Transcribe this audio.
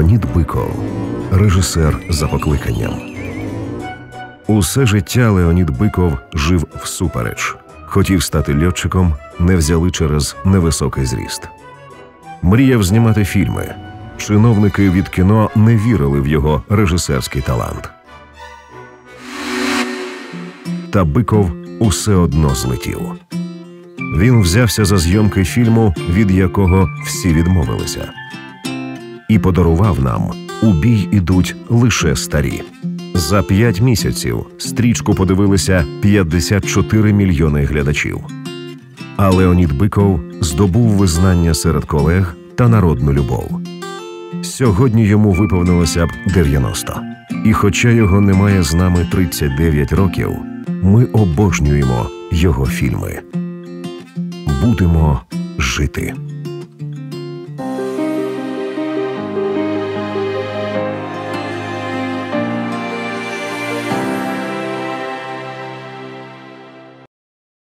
Леонід Биков, режисер за покликанням. Усе життя Леонід Биков жив всупереч. Хотів стати льотчиком, не взяли через невисокий зріст. Мріяв знімати фільми. Чиновники від кіно не вірили в його режисерський талант. Та Биков усе одно злетів. Він взявся за зйомки фільму, від якого всі відмовилися, і подарував нам у бій ідуть лише старі. За п'ять місяців стрічку подивилися 54 мільйони глядачів. А Леонід Биков здобув визнання серед колег та народну любов. Сьогодні йому виповнилося б 90. І хоча його немає з нами 39 років, ми обожнюємо його фільми. Будемо жити.